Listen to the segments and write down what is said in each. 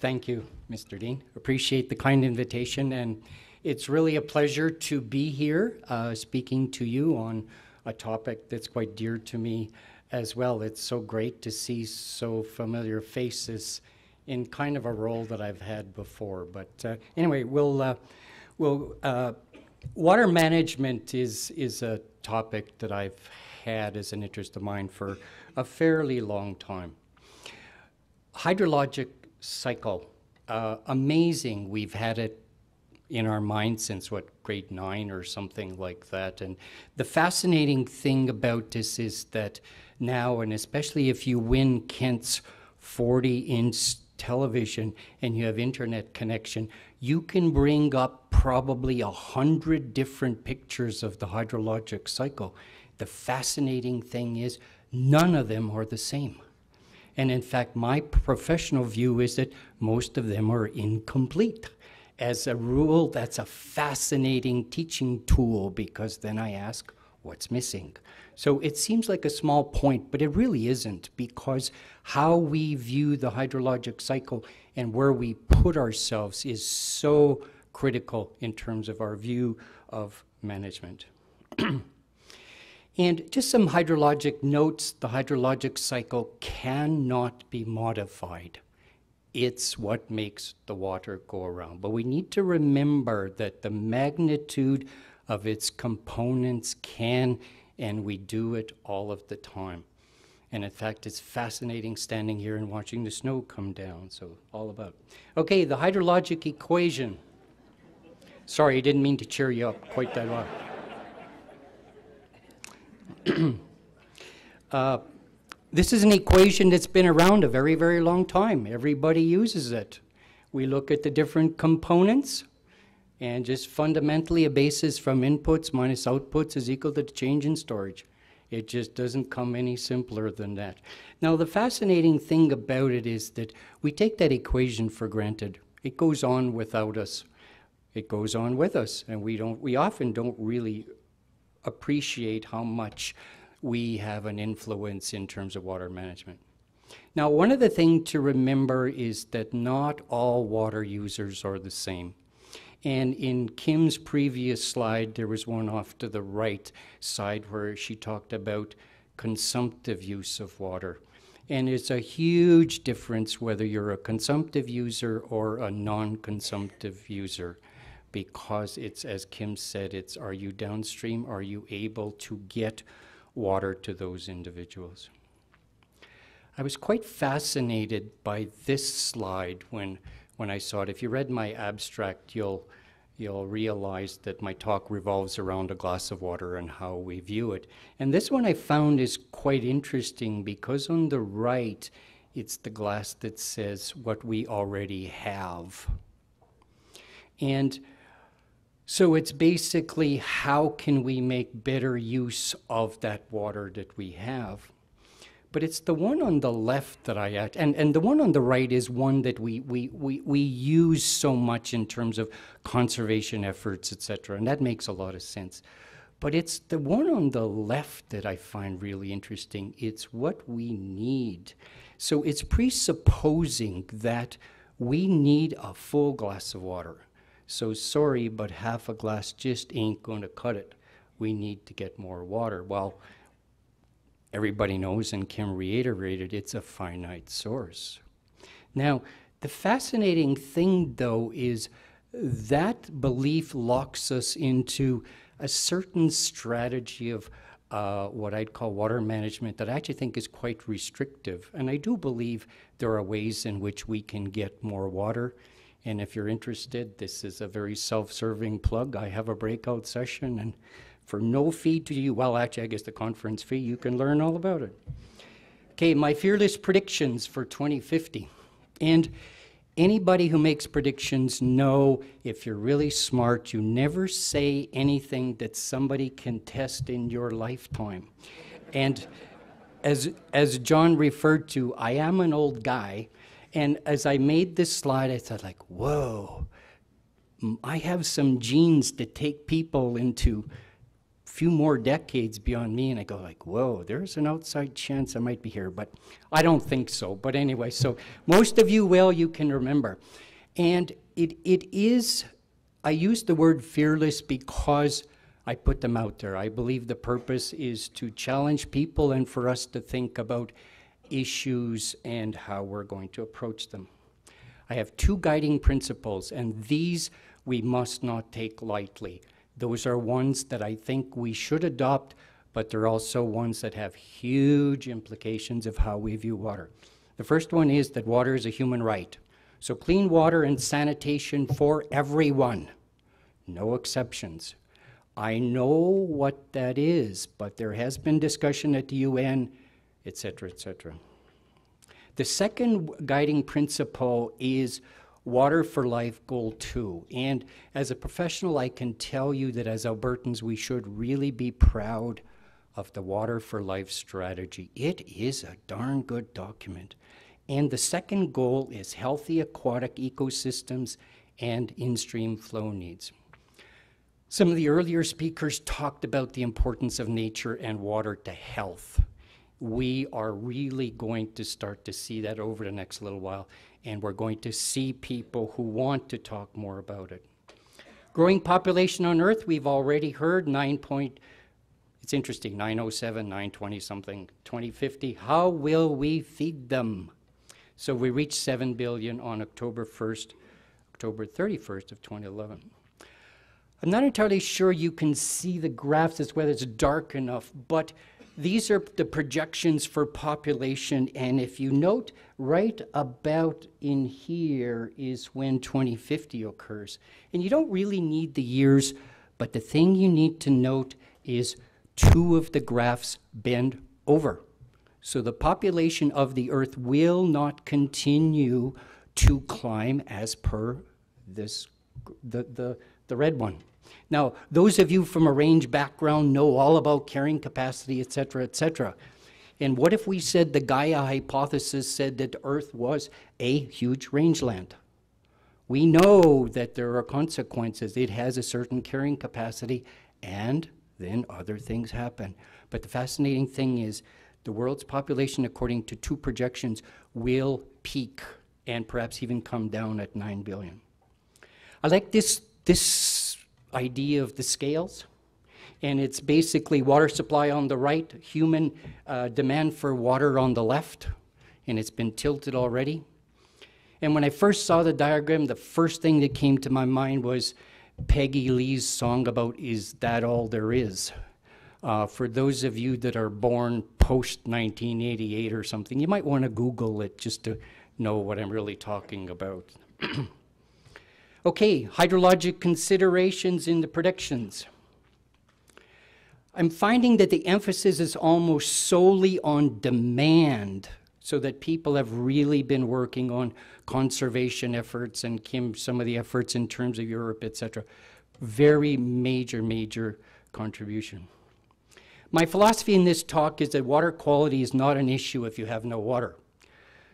Thank you, Mr. Dean. Appreciate the kind invitation, and it's really a pleasure to be here uh, speaking to you on a topic that's quite dear to me as well. It's so great to see so familiar faces in kind of a role that I've had before. But uh, anyway, we'll, uh, we'll uh, water management is, is a topic that I've had as an interest of mine for a fairly long time. Hydrologic cycle, uh, amazing. We've had it in our mind since what grade nine or something like that. And the fascinating thing about this is that now, and especially if you win Kent's 40 inch television and you have internet connection, you can bring up probably a hundred different pictures of the hydrologic cycle. The fascinating thing is none of them are the same. And in fact, my professional view is that most of them are incomplete. As a rule, that's a fascinating teaching tool because then I ask, what's missing? So it seems like a small point, but it really isn't because how we view the hydrologic cycle and where we put ourselves is so critical in terms of our view of management. and just some hydrologic notes, the hydrologic cycle cannot be modified. It's what makes the water go around. But we need to remember that the magnitude of its components can and we do it all of the time. And in fact, it's fascinating standing here and watching the snow come down. So, all about. Okay, the hydrologic equation. Sorry, I didn't mean to cheer you up quite that well. Uh, this is an equation that's been around a very, very long time. Everybody uses it. We look at the different components and just fundamentally a basis from inputs minus outputs is equal to the change in storage. It just doesn't come any simpler than that. Now, the fascinating thing about it is that we take that equation for granted. It goes on without us. It goes on with us, and we don't. We often don't really appreciate how much we have an influence in terms of water management. Now, one of the things to remember is that not all water users are the same. And in Kim's previous slide, there was one off to the right side where she talked about consumptive use of water. And it's a huge difference whether you're a consumptive user or a non consumptive user because it's, as Kim said, it's are you downstream? Are you able to get water to those individuals? I was quite fascinated by this slide when when I saw it. If you read my abstract, you'll you'll realize that my talk revolves around a glass of water and how we view it. And this one I found is quite interesting because on the right, it's the glass that says what we already have. And so it's basically how can we make better use of that water that we have? but it's the one on the left that I act, and, and the one on the right is one that we, we, we, we use so much in terms of conservation efforts, et cetera, and that makes a lot of sense. But it's the one on the left that I find really interesting. It's what we need. So it's presupposing that we need a full glass of water. So sorry, but half a glass just ain't going to cut it. We need to get more water. Well, everybody knows, and Kim reiterated, it's a finite source. Now, the fascinating thing, though, is that belief locks us into a certain strategy of uh, what I'd call water management that I actually think is quite restrictive. And I do believe there are ways in which we can get more water. And if you're interested, this is a very self serving plug. I have a breakout session, and for no fee to you. Well, actually, I guess the conference fee, you can learn all about it. Okay, my fearless predictions for 2050. And anybody who makes predictions know if you're really smart, you never say anything that somebody can test in your lifetime. And as, as John referred to, I am an old guy. And as I made this slide, I thought, like, whoa, I have some genes to take people into a few more decades beyond me, and I go like, whoa, there's an outside chance I might be here, but I don't think so. But anyway, so most of you well, you can remember. And it, it is, I use the word fearless because I put them out there. I believe the purpose is to challenge people and for us to think about issues and how we're going to approach them. I have two guiding principles, and these we must not take lightly. Those are ones that I think we should adopt, but they're also ones that have huge implications of how we view water. The first one is that water is a human right. So clean water and sanitation for everyone, no exceptions. I know what that is, but there has been discussion at the UN, etc., etc. The second guiding principle is Water for Life Goal 2. And as a professional, I can tell you that as Albertans, we should really be proud of the Water for Life strategy. It is a darn good document. And the second goal is healthy aquatic ecosystems and in-stream flow needs. Some of the earlier speakers talked about the importance of nature and water to health. We are really going to start to see that over the next little while, and we're going to see people who want to talk more about it. Growing population on Earth, we've already heard 9 point, it's interesting, 907, 920 something, 2050. How will we feed them? So we reached 7 billion on October 1st, October 31st of 2011. I'm not entirely sure you can see the graphs as whether it's dark enough, but these are the projections for population. And if you note, right about in here is when 2050 occurs. And you don't really need the years, but the thing you need to note is two of the graphs bend over. So the population of the Earth will not continue to climb as per this, the, the, the red one. Now, those of you from a range background know all about carrying capacity, et cetera, et cetera. And what if we said the Gaia hypothesis said that Earth was a huge rangeland? We know that there are consequences. It has a certain carrying capacity, and then other things happen. But the fascinating thing is the world's population, according to two projections, will peak and perhaps even come down at 9 billion. I like this, this idea of the scales. And it's basically water supply on the right, human uh, demand for water on the left, and it's been tilted already. And when I first saw the diagram, the first thing that came to my mind was Peggy Lee's song about Is That All There Is? Uh, for those of you that are born post 1988 or something, you might want to Google it just to know what I'm really talking about. okay, hydrologic considerations in the predictions. I'm finding that the emphasis is almost solely on demand, so that people have really been working on conservation efforts and Kim, some of the efforts in terms of Europe, etc. Very major, major contribution. My philosophy in this talk is that water quality is not an issue if you have no water.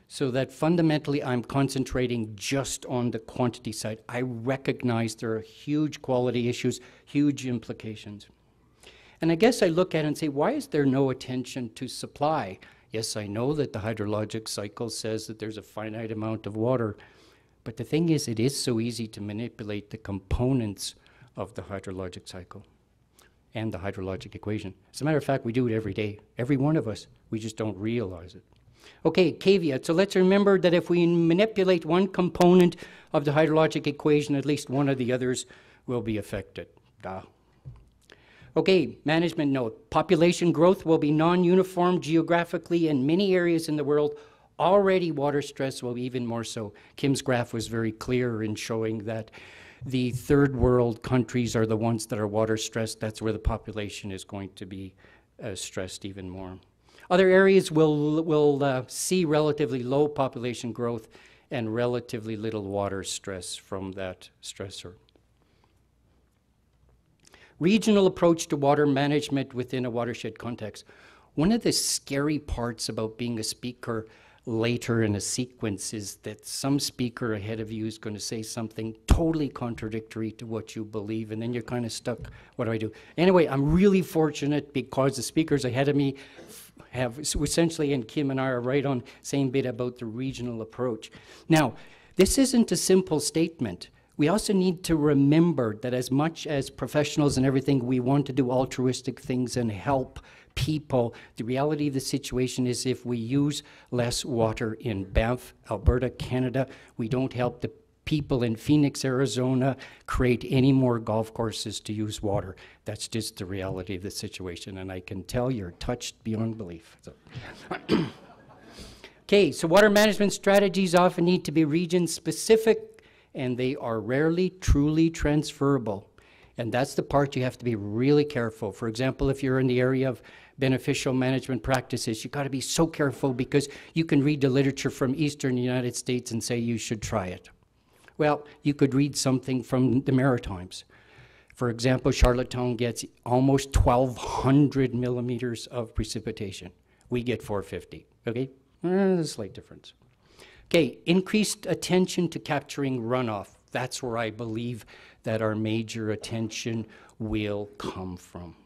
So that fundamentally I'm concentrating just on the quantity side. I recognize there are huge quality issues, huge implications. And I guess I look at it and say, why is there no attention to supply? Yes, I know that the hydrologic cycle says that there's a finite amount of water, but the thing is, it is so easy to manipulate the components of the hydrologic cycle and the hydrologic equation. As a matter of fact, we do it every day, every one of us. We just don't realize it. Okay, caveat. So let's remember that if we manipulate one component of the hydrologic equation, at least one of the others will be affected. Duh. Okay, management note. Population growth will be non-uniform geographically in many areas in the world. Already water stress will be even more so. Kim's graph was very clear in showing that the third world countries are the ones that are water stressed. That's where the population is going to be uh, stressed even more. Other areas will, will uh, see relatively low population growth and relatively little water stress from that stressor. Regional approach to water management within a watershed context. One of the scary parts about being a speaker later in a sequence is that some speaker ahead of you is going to say something totally contradictory to what you believe, and then you're kind of stuck. What do I do? Anyway, I'm really fortunate because the speakers ahead of me have essentially, and Kim and I are right on same bit about the regional approach. Now, this isn't a simple statement. We also need to remember that as much as professionals and everything, we want to do altruistic things and help people. The reality of the situation is if we use less water in Banff, Alberta, Canada, we don't help the people in Phoenix, Arizona create any more golf courses to use water. That's just the reality of the situation, and I can tell you're touched beyond belief. Okay, so water management strategies often need to be region specific, and they are rarely truly transferable. And that's the part you have to be really careful. For example, if you're in the area of beneficial management practices, you got to be so careful because you can read the literature from Eastern United States and say you should try it. Well, you could read something from the Maritimes. For example, Charlottetown gets almost 1,200 millimeters of precipitation. We get 450, okay? Eh, a slight difference. Okay, increased attention to capturing runoff. That's where I believe that our major attention will come from.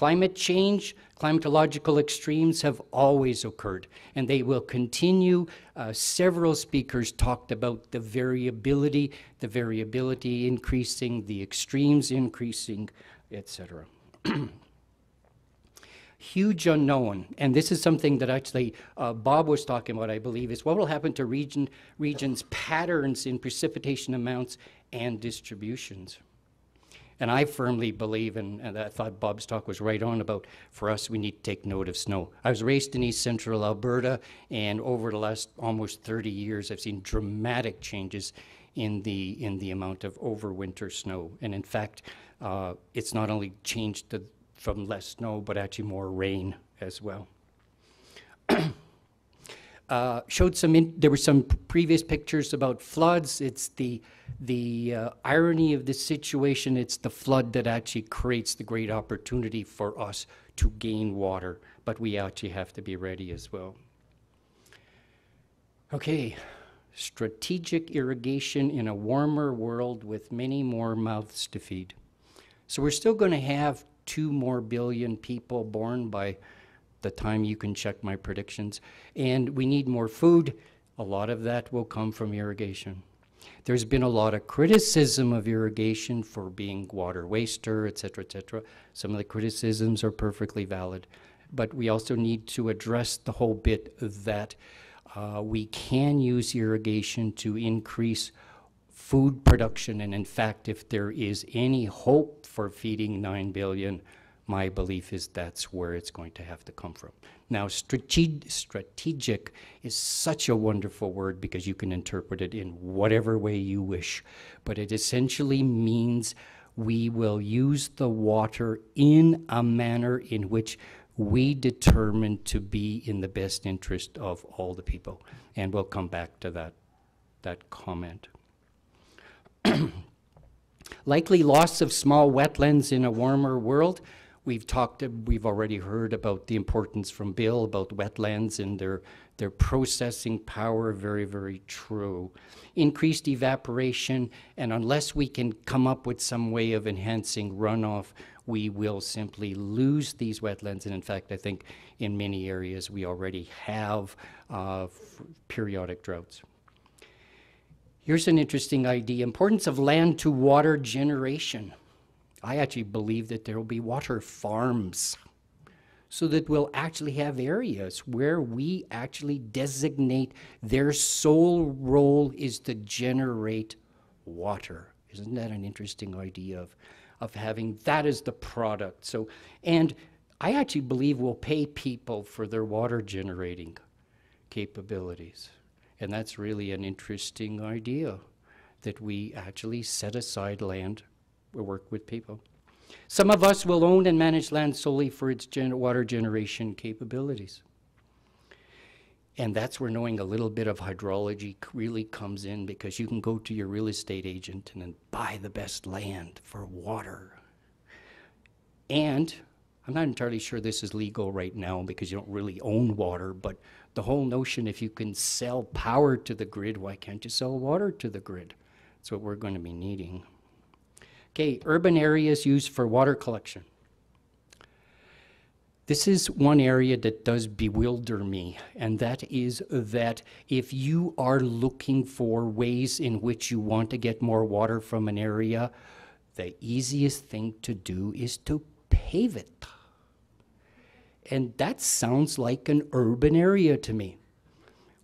Climate change, climatological extremes have always occurred, and they will continue. Uh, several speakers talked about the variability, the variability increasing, the extremes increasing, etc. Huge unknown, and this is something that actually uh, Bob was talking about, I believe, is what will happen to region, regions' patterns in precipitation amounts and distributions. And I firmly believe, and, and I thought Bob's talk was right on about for us, we need to take note of snow. I was raised in east central Alberta, and over the last almost 30 years, I've seen dramatic changes in the, in the amount of overwinter snow. And in fact, uh, it's not only changed to, from less snow, but actually more rain as well. uh, showed some, in, there were some previous pictures about floods. It's the, the uh, irony of this situation, it's the flood that actually creates the great opportunity for us to gain water, but we actually have to be ready as well. Okay, strategic irrigation in a warmer world with many more mouths to feed. So we're still going to have two more billion people born by the time you can check my predictions. And we need more food. A lot of that will come from irrigation. There's been a lot of criticism of irrigation for being water waster, et cetera, et cetera. Some of the criticisms are perfectly valid. But we also need to address the whole bit that uh, we can use irrigation to increase food production. And in fact, if there is any hope for feeding 9 billion, my belief is that's where it's going to have to come from. Now, strate strategic is such a wonderful word because you can interpret it in whatever way you wish, but it essentially means we will use the water in a manner in which we determine to be in the best interest of all the people. And we'll come back to that, that comment. Likely loss of small wetlands in a warmer world. We've talked, we've already heard about the importance from Bill about wetlands and their, their processing power, very, very true. Increased evaporation, and unless we can come up with some way of enhancing runoff, we will simply lose these wetlands. And in fact, I think in many areas we already have uh, periodic droughts. Here's an interesting idea, importance of land to water generation. I actually believe that there will be water farms so that we'll actually have areas where we actually designate their sole role is to generate water. Isn't that an interesting idea of, of having that as the product? So, and I actually believe we'll pay people for their water generating capabilities. And that's really an interesting idea that we actually set aside land we work with people. Some of us will own and manage land solely for its gen water generation capabilities. And that's where knowing a little bit of hydrology really comes in because you can go to your real estate agent and buy the best land for water. And I'm not entirely sure this is legal right now because you don't really own water, but the whole notion if you can sell power to the grid, why can't you sell water to the grid? That's what we're going to be needing. Okay, urban areas used for water collection. This is one area that does bewilder me, and that is that if you are looking for ways in which you want to get more water from an area, the easiest thing to do is to pave it. And that sounds like an urban area to me.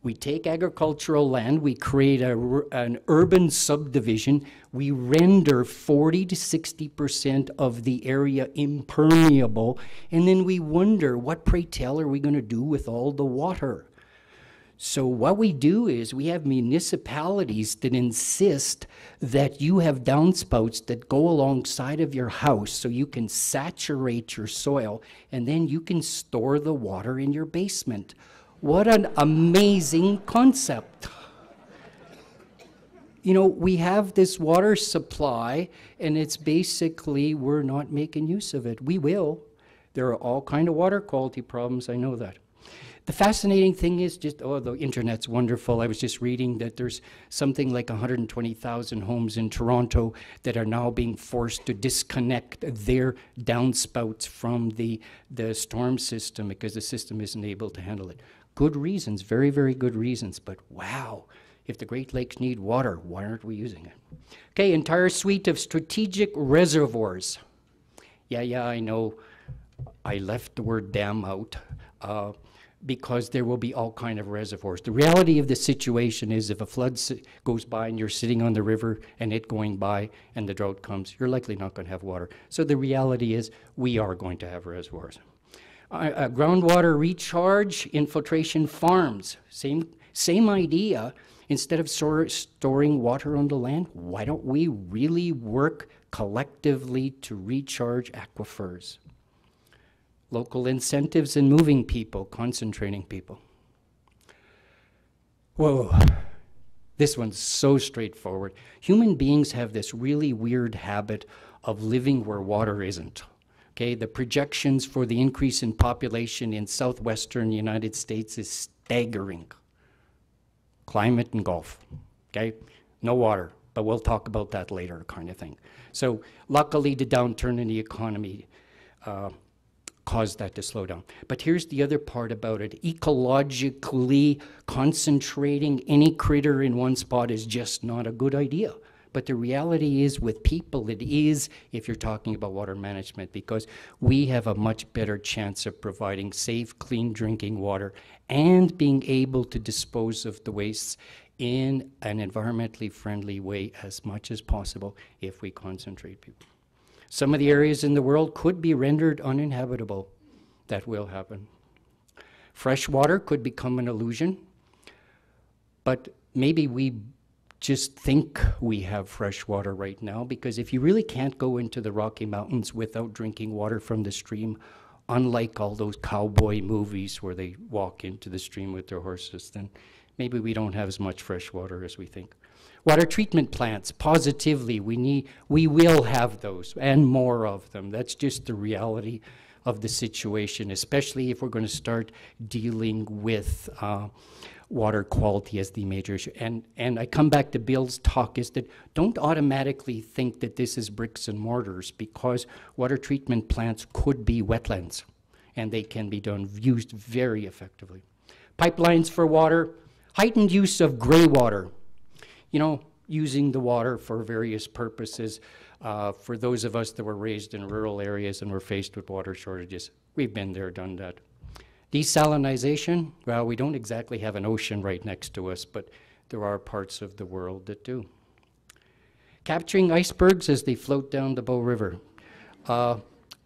We take agricultural land, we create a, an urban subdivision, we render 40 to 60% of the area impermeable, and then we wonder what, pray tell, are we going to do with all the water? So, what we do is we have municipalities that insist that you have downspouts that go alongside of your house so you can saturate your soil and then you can store the water in your basement. What an amazing concept. You know, we have this water supply and it's basically we're not making use of it. We will. There are all kind of water quality problems, I know that. The fascinating thing is just, oh, the internet's wonderful. I was just reading that there's something like 120,000 homes in Toronto that are now being forced to disconnect their downspouts from the, the storm system because the system isn't able to handle it. Good reasons, very, very good reasons, but wow, if the Great Lakes need water, why aren't we using it? Okay, entire suite of strategic reservoirs. Yeah, yeah, I know I left the word dam out uh, because there will be all kind of reservoirs. The reality of the situation is if a flood goes by and you're sitting on the river and it going by and the drought comes, you're likely not going to have water. So the reality is we are going to have reservoirs. Uh, groundwater recharge, infiltration farms, same, same idea. Instead of storing water on the land, why don't we really work collectively to recharge aquifers? Local incentives in moving people, concentrating people. Whoa, this one's so straightforward. Human beings have this really weird habit of living where water isn't. Okay, the projections for the increase in population in southwestern United States is staggering. Climate and Gulf. Okay, no water, but we'll talk about that later, kind of thing. So luckily, the downturn in the economy uh, caused that to slow down. But here's the other part about it. Ecologically concentrating any critter in one spot is just not a good idea. But the reality is, with people, it is if you're talking about water management, because we have a much better chance of providing safe, clean drinking water and being able to dispose of the wastes in an environmentally friendly way as much as possible if we concentrate people. Some of the areas in the world could be rendered uninhabitable. That will happen. Fresh water could become an illusion, but maybe we just think we have fresh water right now because if you really can't go into the Rocky Mountains without drinking water from the stream, unlike all those cowboy movies where they walk into the stream with their horses, then maybe we don't have as much fresh water as we think. Water treatment plants, positively, we need, we will have those and more of them. That's just the reality of the situation, especially if we're going to start dealing with uh, water quality as the major issue. And, and I come back to Bill's talk is that don't automatically think that this is bricks and mortars because water treatment plants could be wetlands and they can be done, used very effectively. Pipelines for water, heightened use of gray water. You know, using the water for various purposes. Uh, for those of us that were raised in rural areas and were faced with water shortages, we've been there, done that. Desalinization, well, we don't exactly have an ocean right next to us, but there are parts of the world that do. Capturing icebergs as they float down the Bow River. Uh,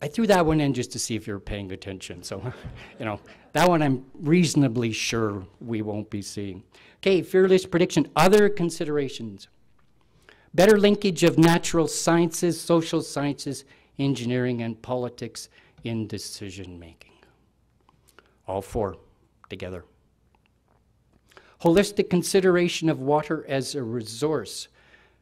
I threw that one in just to see if you're paying attention. So, you know, that one I'm reasonably sure we won't be seeing. Okay, fearless prediction. Other considerations. Better linkage of natural sciences, social sciences, engineering, and politics in decision making all four together. Holistic consideration of water as a resource,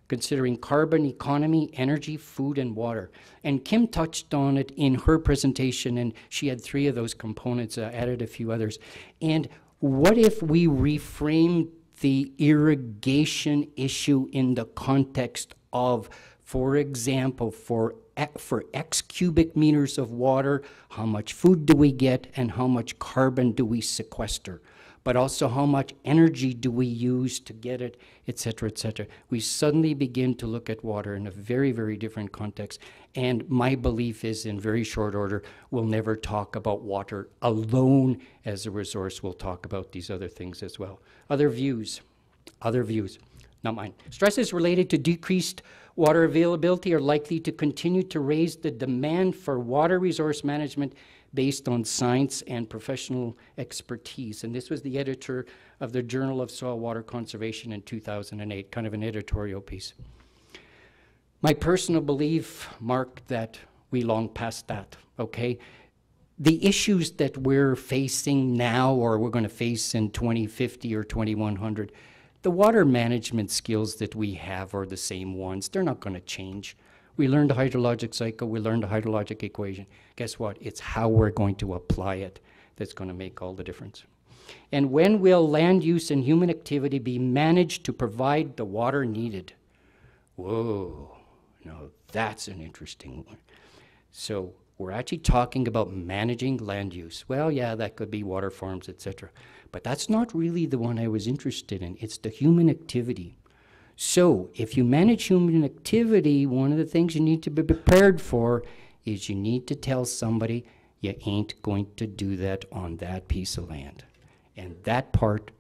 considering carbon economy, energy, food, and water. And Kim touched on it in her presentation, and she had three of those components, uh, added a few others. And What if we reframe the irrigation issue in the context of, for example, for for X cubic meters of water, how much food do we get and how much carbon do we sequester? But also how much energy do we use to get it, et cetera, et cetera. We suddenly begin to look at water in a very, very different context. And my belief is in very short order, we'll never talk about water alone as a resource. We'll talk about these other things as well. Other views, other views, not mine. Stress is related to decreased water availability are likely to continue to raise the demand for water resource management based on science and professional expertise. And this was the editor of the Journal of Soil Water Conservation in 2008, kind of an editorial piece. My personal belief, Mark, that we long past that, okay? The issues that we're facing now or we're going to face in 2050 or 2100, the water management skills that we have are the same ones. They're not going to change. We learned a hydrologic cycle, we learned a hydrologic equation. Guess what? It's how we're going to apply it that's going to make all the difference. And when will land use and human activity be managed to provide the water needed? Whoa, no, that's an interesting one. So we're actually talking about managing land use. Well, yeah, that could be water farms, etc. But that's not really the one I was interested in. It's the human activity. So, if you manage human activity, one of the things you need to be prepared for is you need to tell somebody you ain't going to do that on that piece of land. And that part,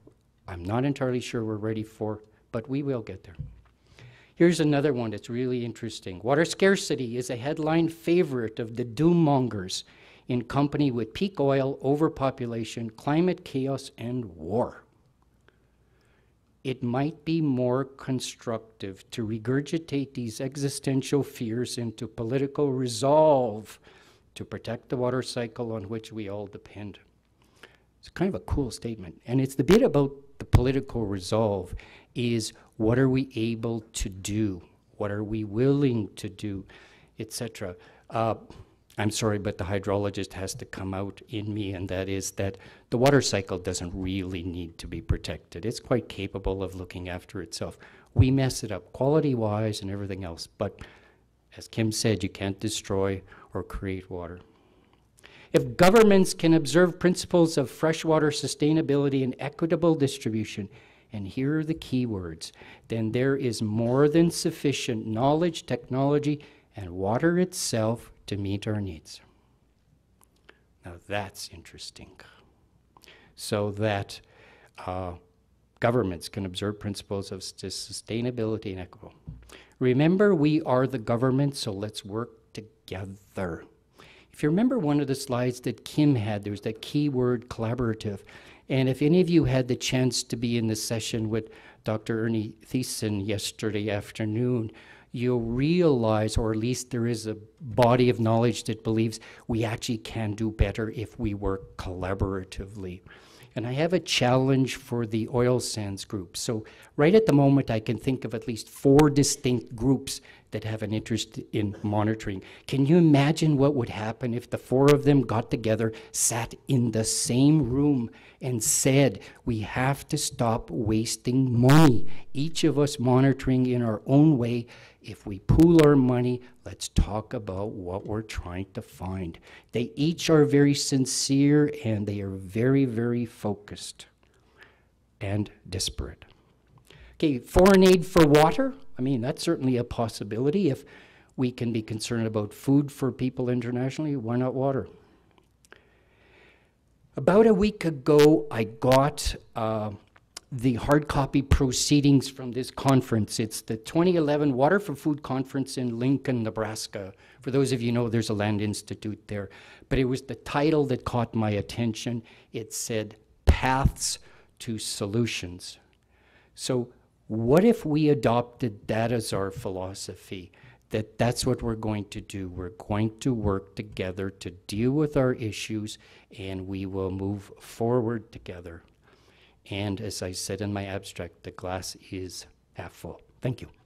I'm not entirely sure we're ready for, but we will get there. Here's another one that's really interesting. Water scarcity is a headline favorite of the doom mongers in company with peak oil, overpopulation, climate chaos, and war it might be more constructive to regurgitate these existential fears into political resolve to protect the water cycle on which we all depend. It's kind of a cool statement. And it's the bit about the political resolve is what are we able to do? What are we willing to do, etc. Uh, I'm sorry, but the hydrologist has to come out in me, and that is that the water cycle doesn't really need to be protected. It's quite capable of looking after itself. We mess it up quality wise and everything else, but as Kim said, you can't destroy or create water. If governments can observe principles of freshwater sustainability and equitable distribution, and here are the key words, then there is more than sufficient knowledge, technology, and water itself to meet our needs. Now that's interesting. So that uh, governments can observe principles of sustainability and equitable. Remember, we are the government, so let's work together. If you remember one of the slides that Kim had, there was that key word collaborative. And if any of you had the chance to be in the session with Dr. Ernie Thiessen yesterday afternoon, you'll realize, or at least there is a body of knowledge that believes we actually can do better if we work collaboratively. And I have a challenge for the oil sands group. So, right at the moment, I can think of at least four distinct groups that have an interest in monitoring. Can you imagine what would happen if the four of them got together, sat in the same room, and said, We have to stop wasting money, each of us monitoring in our own way if we pool our money, let's talk about what we're trying to find. They each are very sincere and they are very, very focused and disparate. Okay, foreign aid for water. I mean, that's certainly a possibility. If we can be concerned about food for people internationally, why not water? About a week ago, I got uh, the hard copy proceedings from this conference. It's the 2011 Water for Food Conference in Lincoln, Nebraska. For those of you know, there's a land institute there. But it was the title that caught my attention. It said, Paths to Solutions. So what if we adopted that as our philosophy? That that's what we're going to do. We're going to work together to deal with our issues and we will move forward together. And as I said in my abstract, the glass is half full. Thank you.